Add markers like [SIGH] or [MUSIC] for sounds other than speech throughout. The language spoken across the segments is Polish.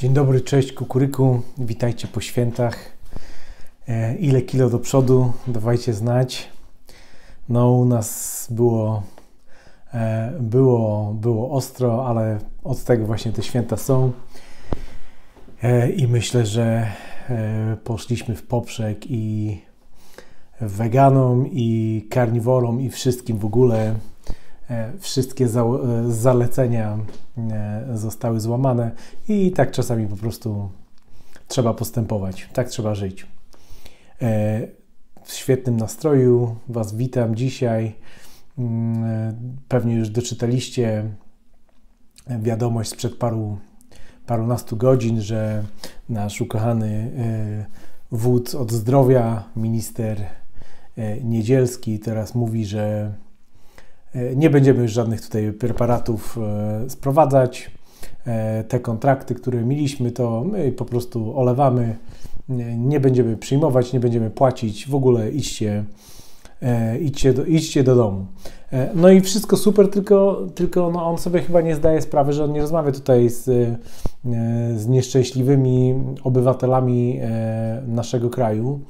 Dzień dobry, cześć Kukuryku, witajcie po świętach. E, ile kilo do przodu, dawajcie znać. No u nas było, e, było, było ostro, ale od tego właśnie te święta są. E, I myślę, że poszliśmy w poprzek i weganom, i karniworom, i wszystkim w ogóle wszystkie e, zalecenia e, zostały złamane i tak czasami po prostu trzeba postępować, tak trzeba żyć. W świetnym nastroju Was witam dzisiaj. Mm, pewnie już doczytaliście wiadomość sprzed paru, parunastu godzin, że nasz ukochany wódz od zdrowia, minister Niedzielski, teraz mówi, że E, nie będziemy już żadnych tutaj preparatów e, sprowadzać. E, te kontrakty, które mieliśmy, to my po prostu olewamy. Nie będziemy przyjmować, nie będziemy płacić. W ogóle idźcie, idźcie, do, idźcie do domu. No i wszystko super, tylko, tylko no on sobie chyba nie zdaje sprawy, że on nie rozmawia tutaj z, z nieszczęśliwymi obywatelami naszego kraju,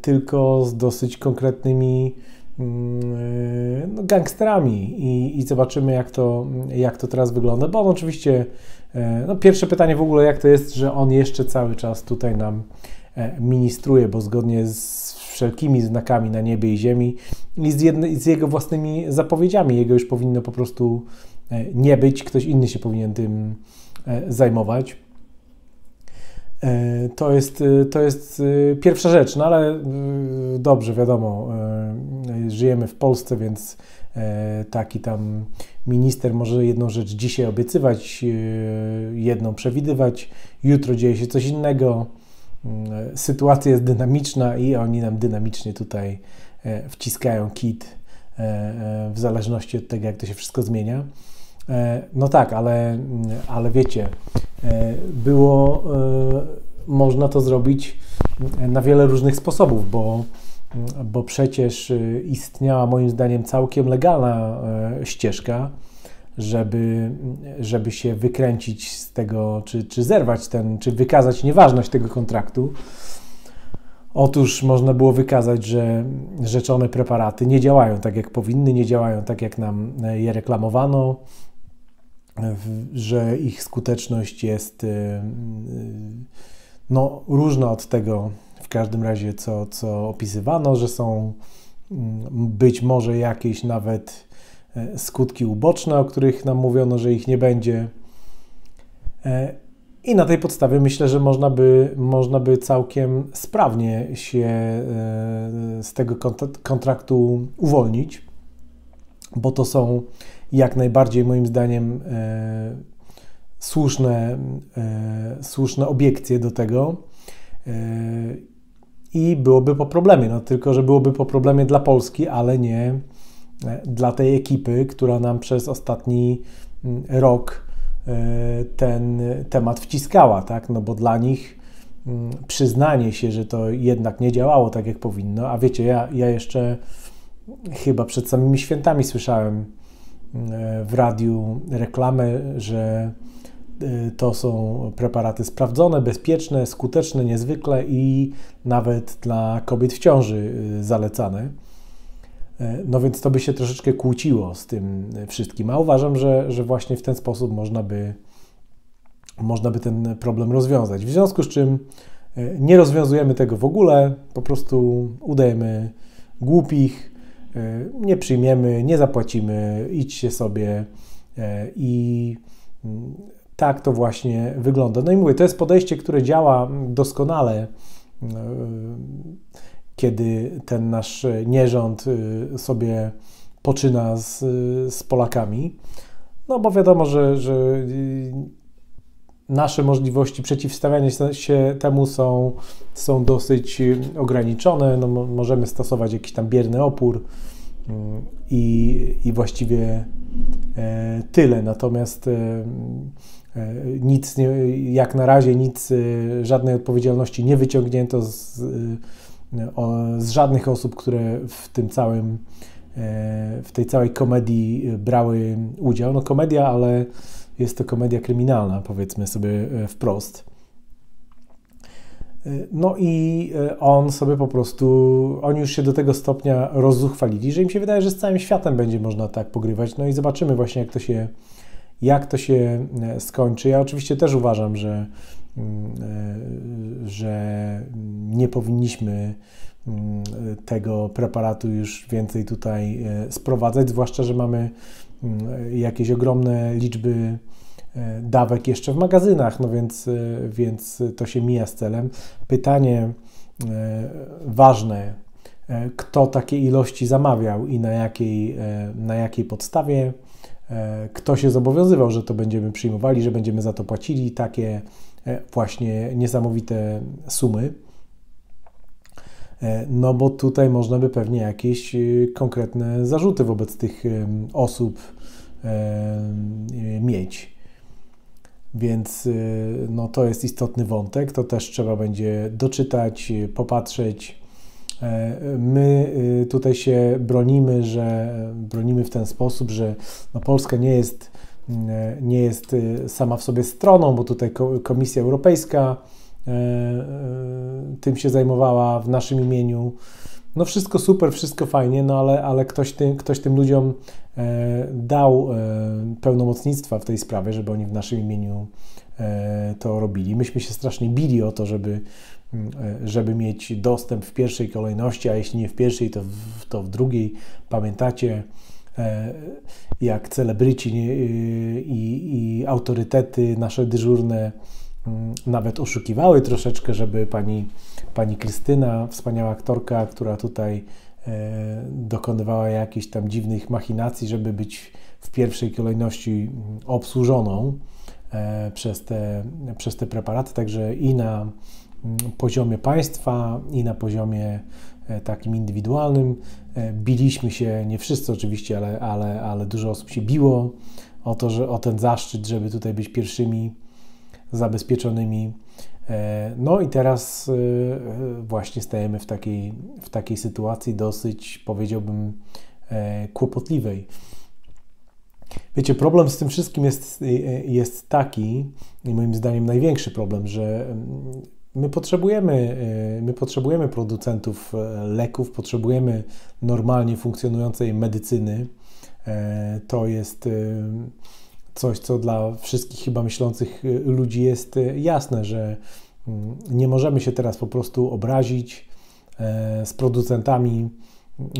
tylko z dosyć konkretnymi no, gangsterami i, i, zobaczymy, jak to, jak to teraz wygląda. Bo on oczywiście, e, no pierwsze pytanie w ogóle, jak to jest, że on jeszcze cały czas tutaj nam e, ministruje, bo zgodnie z wszelkimi znakami na niebie i ziemi i z, jedne, z jego własnymi zapowiedziami, jego już powinno po prostu e, nie być, ktoś inny się powinien tym zajmować. To jest, to jest pierwsza rzecz, no ale dobrze, wiadomo, żyjemy w Polsce, więc taki tam minister może jedną rzecz dzisiaj obiecywać, jedną przewidywać, jutro dzieje się coś innego. Sytuacja jest dynamiczna i oni nam dynamicznie tutaj wciskają kit w zależności od tego, jak to się wszystko zmienia. No tak, ale, ale wiecie, E, było e, można to zrobić na wiele różnych sposobów, bo, bo przecież e, istniała moim zdaniem całkiem legalna ścieżka, żeby, żeby się wykręcić z tego, czy, czy zerwać ten, czy wykazać nieważność tego kontraktu. Otóż można było wykazać, że rzeczone preparaty nie działają tak, jak powinny, nie działają tak, jak nam je reklamowano, że ich skuteczność jest y, y, no, różna od tego w każdym razie, co, co opisywano, że są mm, być może jakieś nawet e, skutki uboczne, o których nam mówiono, że ich nie będzie. E, I na tej podstawie myślę, że można by, można by całkiem sprawnie się e, z tego kontraktu uwolnić, bo to są jak najbardziej moim zdaniem słuszne, słuszne obiekcje do tego i byłoby po problemie. No, tylko, że byłoby po problemie dla Polski, ale nie e, dla tej ekipy, która nam przez ostatni mm, rok e, ten temat wciskała, tak? No bo dla nich mm, przyznanie się, że to jednak nie działało tak, jak powinno, a wiecie, ja, ja jeszcze chyba przed samymi świętami słyszałem w radiu reklamę, że to są preparaty sprawdzone, bezpieczne, skuteczne niezwykle i nawet dla kobiet w ciąży y, zalecane. Y, no więc to by się troszeczkę kłóciło z tym wszystkim, a uważam, że, że właśnie w ten sposób można by, można by ten problem rozwiązać. W związku z czym nie rozwiązujemy tego w ogóle, po prostu udajemy głupich, nie przyjmiemy, nie zapłacimy, idźcie sobie i mm, tak to właśnie wygląda. No i mówię, to jest podejście, które działa doskonale, e, kiedy ten nasz nierząd sobie poczyna z, z Polakami. No bo wiadomo, że, że nasze możliwości przeciwstawiania się temu są, są dosyć ograniczone. No, możemy stosować jakiś tam bierny opór i, i właściwie e, tyle. Natomiast e, e, nic, nie, jak na razie nic, żadnej odpowiedzialności nie wyciągnięto z, z żadnych osób, które w tym całym, w tej całej komedii brały udział. No komedia, ale jest to komedia kryminalna, powiedzmy sobie wprost. No i on sobie po prostu, oni już się do tego stopnia rozzuchwalili, że im się wydaje, że z całym światem będzie można tak pogrywać. No i zobaczymy właśnie, jak to się, jak to się skończy. Ja oczywiście też uważam, że, mm, że nie powinniśmy Mm, tego preparatu już więcej tutaj e, sprowadzać, zwłaszcza, że mamy mm, jakieś ogromne liczby e, dawek jeszcze w magazynach, no więc, e, więc to się mija z celem. Pytanie ważne, kto takie ilości zamawiał i na jakiej, na jakiej podstawie, kto się zobowiązywał, że to będziemy przyjmowali, że będziemy za to płacili takie właśnie niesamowite sumy. E, no bo tutaj można by pewnie jakieś e, konkretne zarzuty wobec tych osób mieć. Więc e, no, to jest istotny wątek, to też trzeba będzie doczytać, popatrzeć. My tutaj się bronimy, że bronimy w ten sposób, że no, Polska nie jest, nie jest sama w sobie stroną, bo tutaj Komisja Europejska E, e, tym się zajmowała w naszym imieniu. No wszystko super, wszystko fajnie, no ale, ale ktoś, tym, ktoś tym ludziom e, dał pełnomocnictwa w tej sprawie, żeby oni w naszym imieniu to robili. Myśmy się strasznie bili o to, żeby, żeby mieć dostęp w pierwszej kolejności, a jeśli nie w pierwszej, to w, to w drugiej. Pamiętacie, jak celebryci i, i autorytety nasze dyżurne Mm, nawet oszukiwały troszeczkę, żeby pani, pani Krystyna, wspaniała aktorka, która tutaj e, dokonywała jakichś tam dziwnych machinacji, żeby być w pierwszej kolejności mm, obsłużoną e, przez te, przez te preparaty, także i na poziomie państwa, i na poziomie e, takim indywidualnym. Biliśmy się, nie wszyscy oczywiście, ale, ale, ale dużo osób się biło o to, że o ten zaszczyt, żeby tutaj być pierwszymi zabezpieczonymi. E, no i teraz e, właśnie stajemy w takiej, w takiej sytuacji dosyć, powiedziałbym, e, kłopotliwej. Wiecie, problem z tym wszystkim jest, jest taki, moim zdaniem największy problem, że mm, my potrzebujemy, my potrzebujemy producentów leków, potrzebujemy normalnie funkcjonującej medycyny. To jest coś, co dla wszystkich chyba myślących y, ludzi jest y, jasne, że mm, nie możemy się teraz po prostu obrazić e, z producentami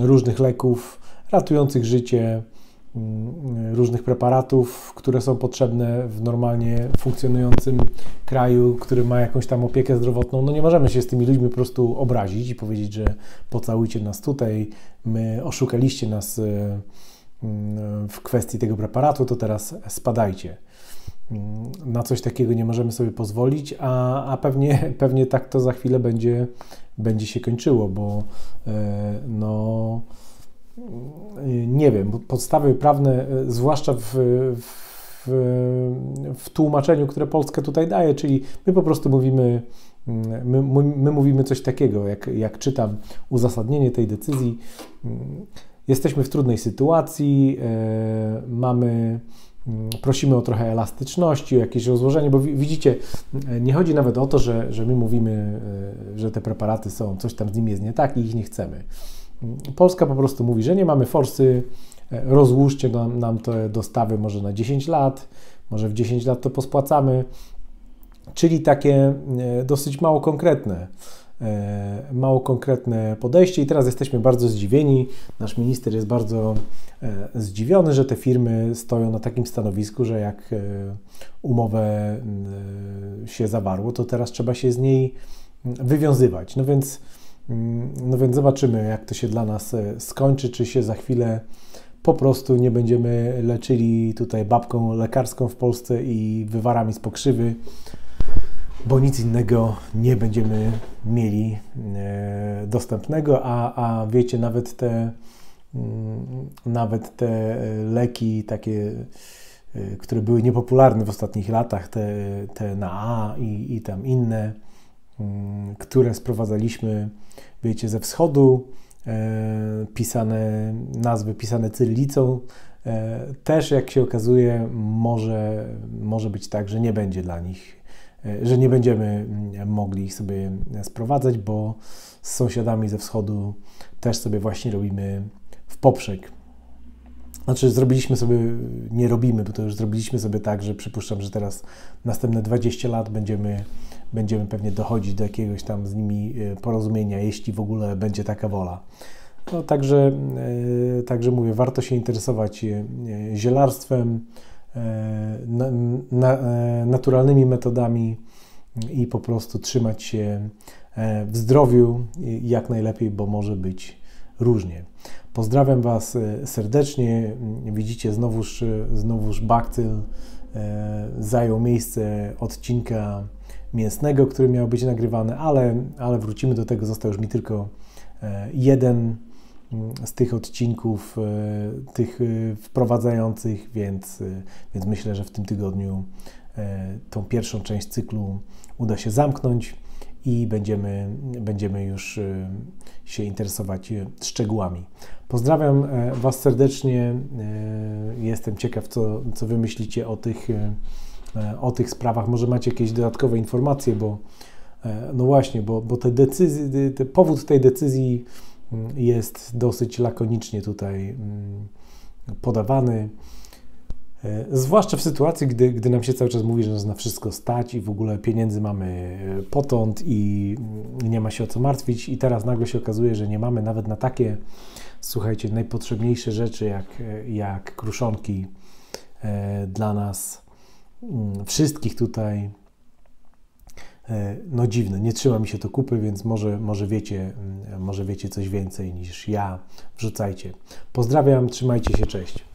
różnych leków ratujących życie, różnych preparatów, które są potrzebne w normalnie funkcjonującym kraju, który ma jakąś tam opiekę zdrowotną. No nie możemy się z tymi ludźmi po prostu obrazić i powiedzieć, że pocałujcie nas tutaj, my oszukaliście nas y, w kwestii tego preparatu, to teraz spadajcie. Na coś takiego nie możemy sobie pozwolić, a, a pewnie, [LAUGHS] pewnie tak to za chwilę będzie, będzie się kończyło, bo e, no nie wiem, podstawy prawne, e, zwłaszcza w, w, w tłumaczeniu, które Polska tutaj daje, czyli my po prostu mówimy, my, my mówimy coś takiego, jak, jak czytam uzasadnienie tej decyzji, jesteśmy w trudnej sytuacji, e, mamy mm, prosimy o trochę elastyczności, o jakieś rozłożenie, bo widzicie, e, nie chodzi nawet o to, że, że my mówimy, że te preparaty są, coś tam z nimi jest nie tak i ich nie chcemy. Polska po prostu mówi, że nie mamy forsy, rozłóżcie nam, nam te dostawy może na 10 lat, może w 10 lat to pospłacamy, czyli takie dosyć mało konkretne. E, mało konkretne podejście i teraz jesteśmy bardzo zdziwieni. Nasz minister jest bardzo e, zdziwiony, że te firmy stoją na takim stanowisku, że jak e, umowę się zawarło, to teraz trzeba się z niej wywiązywać. No więc, no więc zobaczymy, jak to się dla nas skończy, czy się za chwilę po prostu nie będziemy leczyli tutaj babką lekarską w Polsce i wywarami z pokrzywy bo nic innego nie będziemy mieli e, dostępnego, a, a wiecie, nawet te, mm, nawet te leki takie, e, które były niepopularne w ostatnich latach, te, te na A i, i tam inne, które sprowadzaliśmy, wiecie, ze wschodu, e, pisane, nazwy pisane cyrylicą, też jak się okazuje, może, może być tak, że nie będzie dla nich, że nie będziemy mogli ich sobie sprowadzać, bo z sąsiadami ze wschodu też sobie właśnie robimy w poprzek. Znaczy, zrobiliśmy sobie, nie robimy, bo to już zrobiliśmy sobie tak, że przypuszczam, że teraz następne 20 lat będziemy, będziemy pewnie dochodzić do jakiegoś tam z nimi e, porozumienia, jeśli w ogóle będzie taka wola. No, także, e, także mówię, warto się interesować e, zielarstwem, na, na, naturalnymi metodami i po prostu trzymać się w zdrowiu jak najlepiej, bo może być różnie. Pozdrawiam Was e, serdecznie. Widzicie, znowuż, e, znowuż bakcyl e, zajął miejsce odcinka mięsnego, który miał być nagrywany, ale, ale wrócimy do tego. Został już mi tylko jeden mm, z tych odcinków, tych wprowadzających, więc, więc myślę, że w tym tygodniu tą pierwszą część cyklu uda się zamknąć i będziemy, będziemy już się interesować szczegółami. Pozdrawiam e, Was serdecznie. E, jestem ciekaw, co, co Wy myślicie o tych, e, o tych sprawach. Może macie jakieś dodatkowe informacje, bo no właśnie, bo, bo te decyzje, te, powód tej decyzji mm, jest dosyć lakonicznie tutaj mm, podawany. Zwłaszcza w sytuacji, gdy, gdy nam się cały czas mówi, że nas na wszystko stać i w ogóle pieniędzy mamy potąd i mm, nie ma się o co martwić, i teraz nagle się okazuje, że nie mamy nawet na takie słuchajcie, najpotrzebniejsze rzeczy, jak, jak kruszonki e, dla nas mm, wszystkich tutaj. E, no dziwne, nie trzyma mi się to kupy, więc może, może, wiecie, mm, może wiecie coś więcej niż ja. Wrzucajcie. Pozdrawiam, trzymajcie się, cześć.